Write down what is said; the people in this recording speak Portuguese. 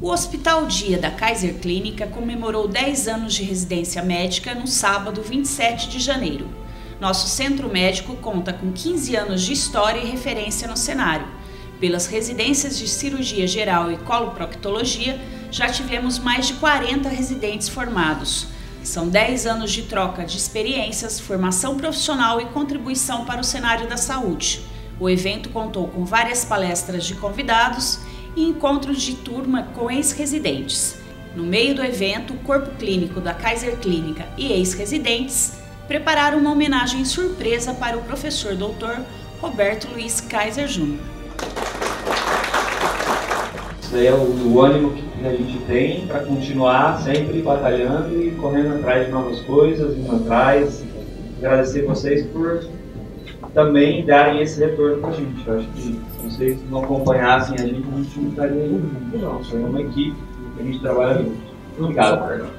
O Hospital Dia da Kaiser Clínica comemorou 10 anos de residência médica no sábado 27 de janeiro. Nosso centro médico conta com 15 anos de história e referência no cenário. Pelas residências de cirurgia geral e coloproctologia, já tivemos mais de 40 residentes formados. São 10 anos de troca de experiências, formação profissional e contribuição para o cenário da saúde. O evento contou com várias palestras de convidados e encontros de turma com ex-residentes. No meio do evento, o corpo clínico da Kaiser Clínica e ex-residentes prepararam uma homenagem surpresa para o professor doutor Roberto Luiz Kaiser Júnior. Isso daí é o, o ânimo que a gente tem para continuar sempre batalhando e correndo atrás de novas coisas, indo atrás. Agradecer vocês por também darem esse retorno para a gente. Eu acho que se vocês não acompanhassem a gente, a gente não estaria junto, não. Foi uma equipe, a gente trabalha junto. Obrigado, Fernando.